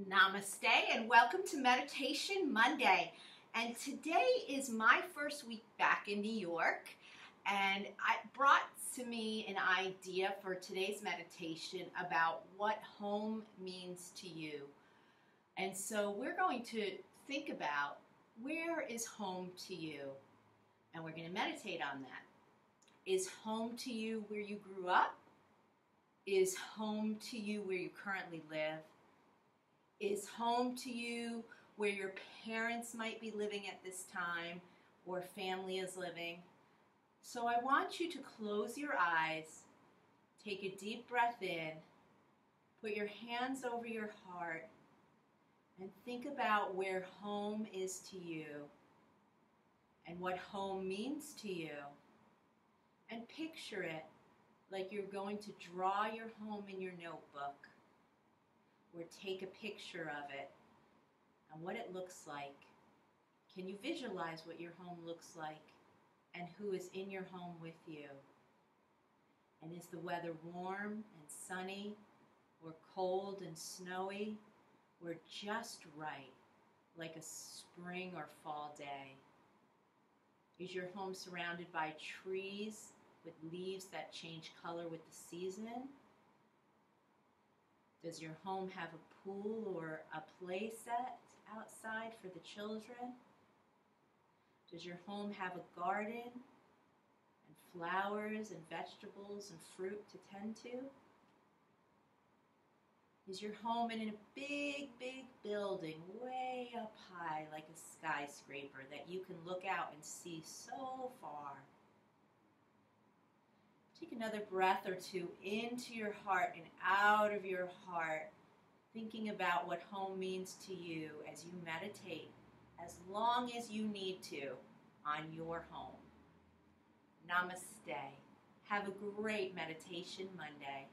Namaste and welcome to Meditation Monday. And today is my first week back in New York, and I brought to me an idea for today's meditation about what home means to you. And so we're going to think about where is home to you? And we're going to meditate on that. Is home to you where you grew up? Is home to you where you currently live? Is home to you, where your parents might be living at this time, or family is living. So I want you to close your eyes, take a deep breath in, put your hands over your heart, and think about where home is to you and what home means to you. And picture it like you're going to draw your home in your notebook or take a picture of it and what it looks like. Can you visualize what your home looks like and who is in your home with you? And is the weather warm and sunny or cold and snowy or just right, like a spring or fall day? Is your home surrounded by trees with leaves that change color with the season? Does your home have a pool or a play set outside for the children? Does your home have a garden and flowers and vegetables and fruit to tend to? Is your home in a big, big building way up high like a skyscraper that you can look out and see so far? Take another breath or two into your heart and out of your heart, thinking about what home means to you as you meditate as long as you need to on your home. Namaste. Have a great Meditation Monday.